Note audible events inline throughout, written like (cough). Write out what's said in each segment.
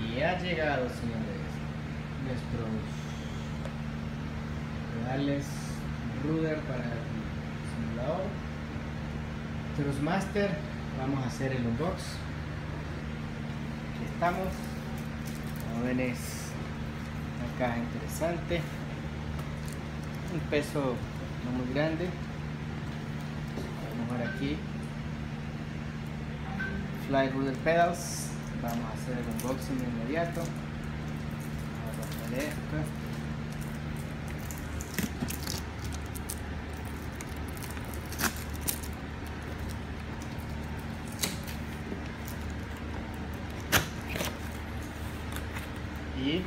Y ha llegado, señores, nuestros pedales Ruder para el simulador. Trustmaster, vamos a hacer el unbox. Aquí estamos. Como ven es una interesante. Un peso no muy grande. Aquí. Fly Ruder Pedals. Vamos a hacer el unboxing de inmediato. Vamos a poner esto. Y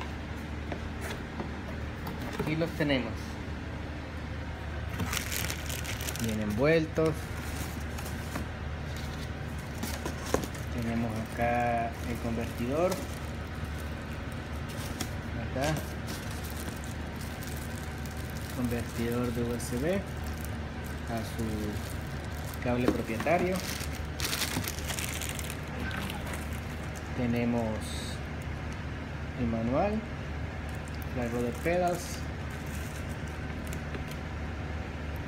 aquí los tenemos. Bien envueltos. Tenemos acá el convertidor. Acá. Convertidor de USB a su cable propietario. Tenemos el manual, la de pedals,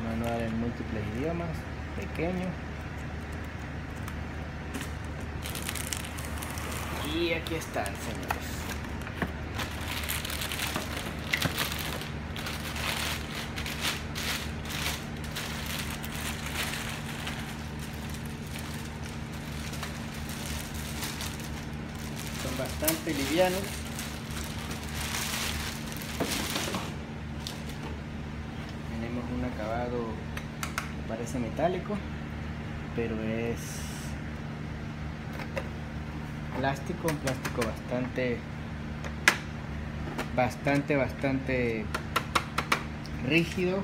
manual en múltiples idiomas, pequeño. Y aquí están, señores. Son bastante livianos. Tenemos un acabado que parece metálico, pero es plástico, un plástico bastante, bastante, bastante rígido.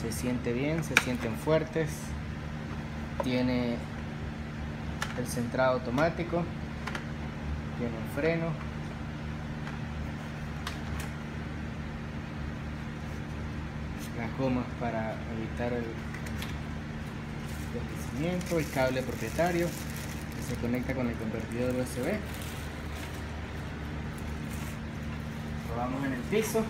Se siente bien, se sienten fuertes. Tiene el centrado automático, tiene un freno. Las gomas para evitar el deslizamiento, el cable propietario se conecta con el convertidor USB. Lo vamos en el piso.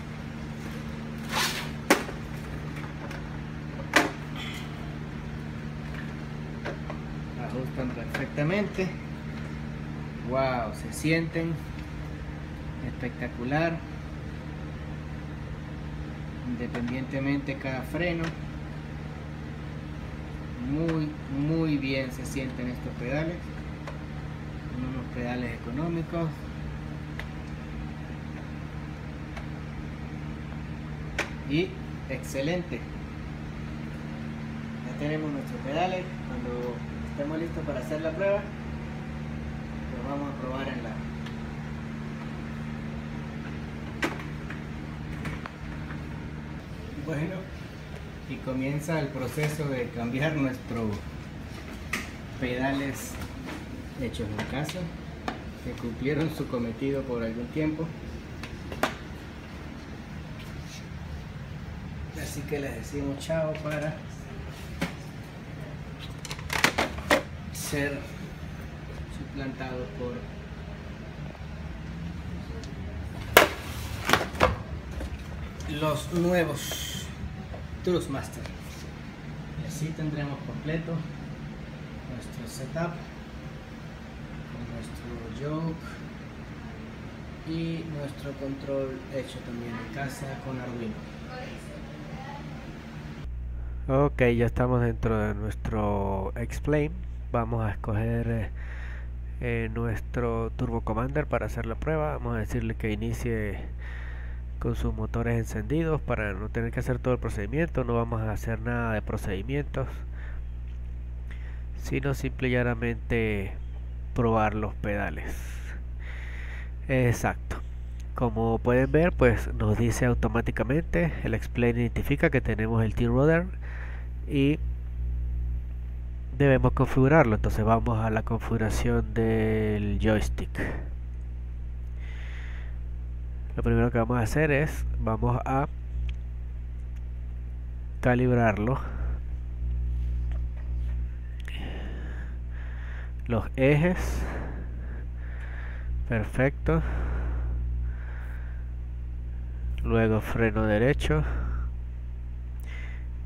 Ajustan perfectamente. Wow, se sienten espectacular. Independientemente cada freno. Muy, muy bien se sienten estos pedales unos pedales económicos. Y excelente. Ya tenemos nuestros pedales. Cuando estemos listos para hacer la prueba los vamos a probar en la bueno y comienza el proceso de cambiar nuestros pedales hechos en casa que cumplieron su cometido por algún tiempo. Así que les decimos chao para ser suplantados por los nuevos Trustmaster y así tendremos completo nuestro setup y nuestro control hecho también en casa con Arduino. Ok, ya estamos dentro de nuestro Explain. Vamos a escoger eh, eh, nuestro Turbo Commander para hacer la prueba. Vamos a decirle que inicie con sus motores encendidos para no tener que hacer todo el procedimiento. No vamos a hacer nada de procedimientos, sino simple y llanamente probar los pedales. Exacto. Como pueden ver pues nos dice automáticamente el explain identifica que tenemos el T-Roder y debemos configurarlo. Entonces vamos a la configuración del joystick. Lo primero que vamos a hacer es vamos a calibrarlo los ejes. Perfecto. Luego freno derecho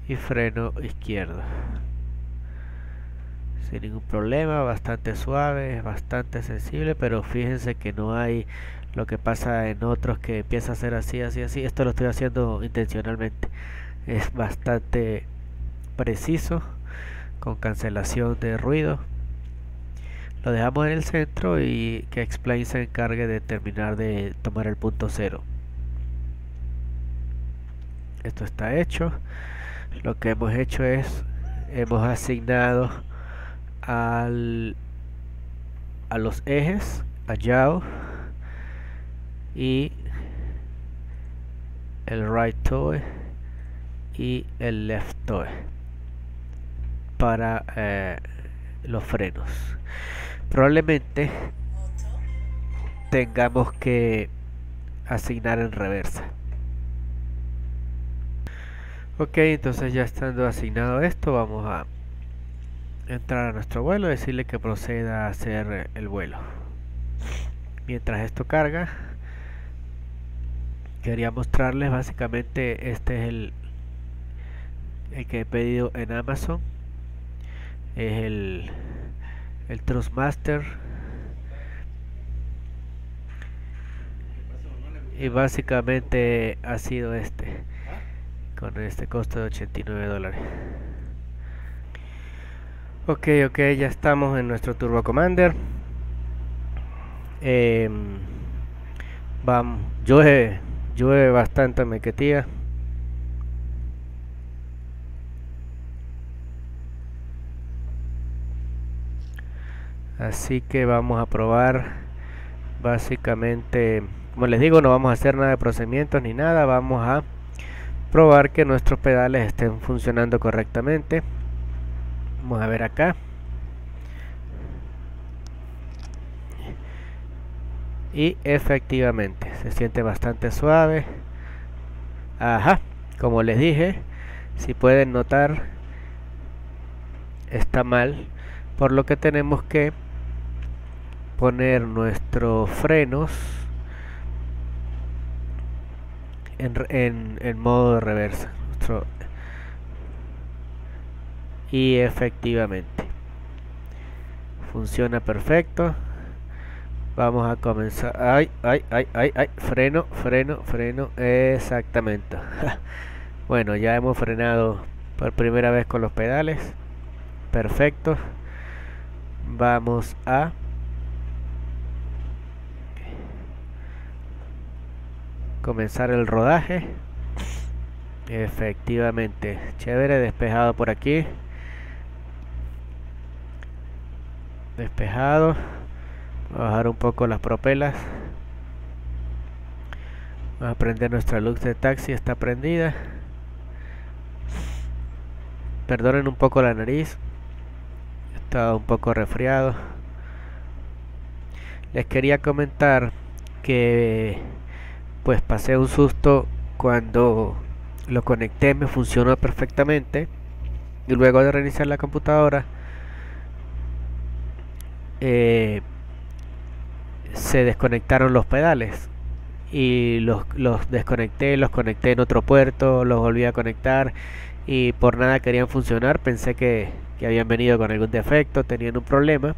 y freno izquierdo. Sin ningún problema bastante suave bastante sensible pero fíjense que no hay lo que pasa en otros que empieza a ser así así así. Esto lo estoy haciendo intencionalmente. Es bastante preciso con cancelación de ruido lo dejamos en el centro y que Explain se encargue de terminar de tomar el punto cero. Esto está hecho. Lo que hemos hecho es hemos asignado al a los ejes a Yao y el right toe y el left toe para eh, los frenos probablemente tengamos que asignar en reversa. Ok entonces ya estando asignado esto vamos a entrar a nuestro vuelo decirle que proceda a hacer el vuelo. Mientras esto carga quería mostrarles básicamente este es el el que he pedido en Amazon. Es el el Trustmaster. Y básicamente ha sido este con este costo de 89 dólares. Ok ok ya estamos en nuestro turbo commander. Eh, vamos llueve llueve bastante mequetía así que vamos a probar básicamente como les digo no vamos a hacer nada de procedimientos ni nada vamos a probar que nuestros pedales estén funcionando correctamente. Vamos a ver acá. Y efectivamente se siente bastante suave. Ajá como les dije si pueden notar está mal por lo que tenemos que poner nuestros frenos en, en, modo de reversa. Y efectivamente. Funciona perfecto. Vamos a comenzar. Ay ay ay ay ay. Freno freno freno. Exactamente. (laughs) Bueno ya hemos frenado por primera vez con los pedales. Perfecto. Vamos a comenzar el rodaje. Efectivamente chévere despejado por aquí. Despejado. Bajar un poco las propelas. Vamos a prender nuestra luz de taxi está prendida. Perdonen un poco la nariz. Está un poco resfriado. Les quería comentar que pues pasé un susto cuando lo conecté me funcionó perfectamente. Y luego de reiniciar la computadora eh, se desconectaron los pedales. Y los, los desconecté, los conecté en otro puerto, los volví a conectar. Y por nada querían funcionar, pensé que, que habían venido con algún defecto, tenían un problema.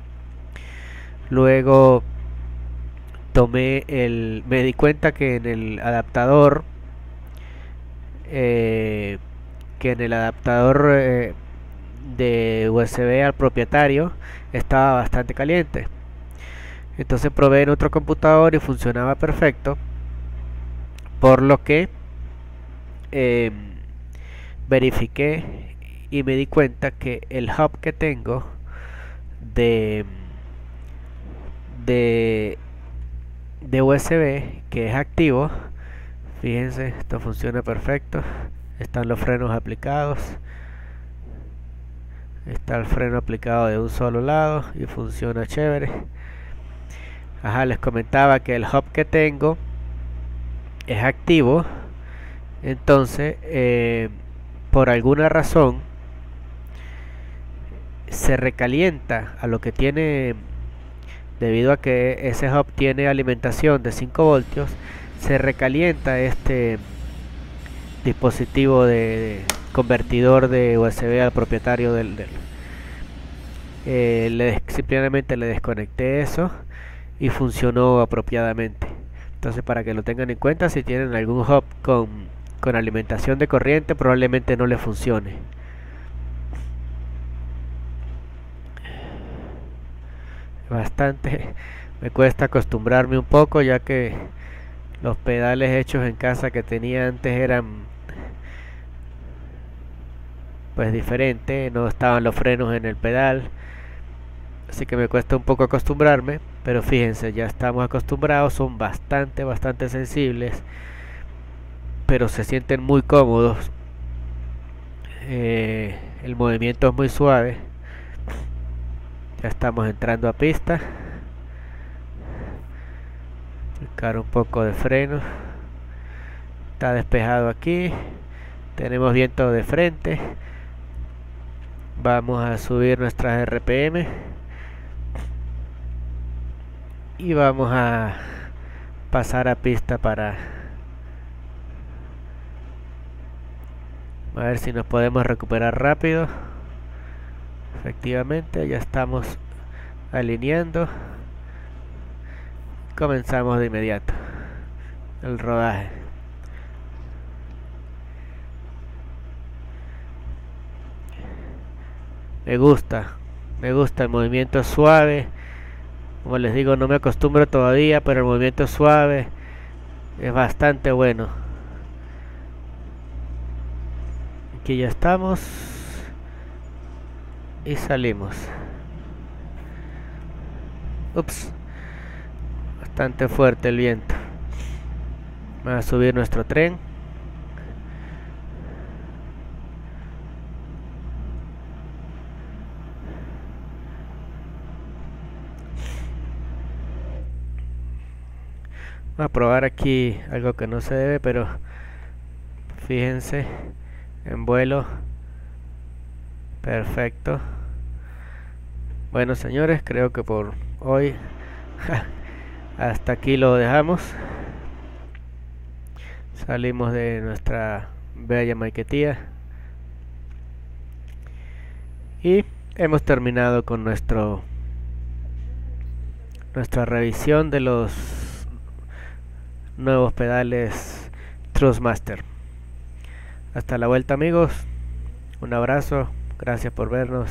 Luego tomé el me di cuenta que en el adaptador eh, que en el adaptador eh, de USB al propietario estaba bastante caliente. Entonces probé en otro computador y funcionaba perfecto por lo que em, verifiqué y me di cuenta que el hub que tengo de de de USB que es activo fíjense esto funciona perfecto. Están los frenos aplicados. Está el freno aplicado de un solo lado y funciona chévere. Ajá, les comentaba que el hub que tengo es activo. Entonces eh, por alguna razón se recalienta a lo que tiene debido a que ese hub tiene alimentación de 5 voltios se recalienta este dispositivo de, convertidor de USB al propietario del, eh, le, simplemente le desconecté eso y funcionó apropiadamente. Entonces para que lo tengan en cuenta si tienen algún hub con, con alimentación de corriente probablemente no le funcione bastante. Me cuesta acostumbrarme un poco ya que los pedales hechos en casa que tenía antes eran pues diferentes no estaban los frenos en el pedal. Así que me cuesta un poco acostumbrarme pero fíjense ya estamos acostumbrados son bastante bastante sensibles pero se sienten muy cómodos. Eh, el movimiento es muy suave ya estamos entrando a pista. Aplicar un poco de freno. Está despejado aquí. Tenemos viento de frente. Vamos a subir nuestras RPM y vamos a pasar a pista para a ver si nos podemos recuperar rápido efectivamente ya estamos alineando. Comenzamos de inmediato el rodaje. Me gusta me gusta el movimiento suave. Como les digo no me acostumbro todavía pero el movimiento suave es bastante bueno. Aquí ya estamos y salimos. Ups. Bastante fuerte el viento. Vamos a subir nuestro tren. Vamos a probar aquí algo que no se debe pero fíjense en vuelo Perfecto. Bueno, señores, creo que por hoy hasta aquí lo dejamos. Salimos de nuestra bella maquetía. Y hemos terminado con nuestro nuestra revisión de los nuevos pedales Trustmaster. Hasta la vuelta amigos. Un abrazo. Gracias por vernos.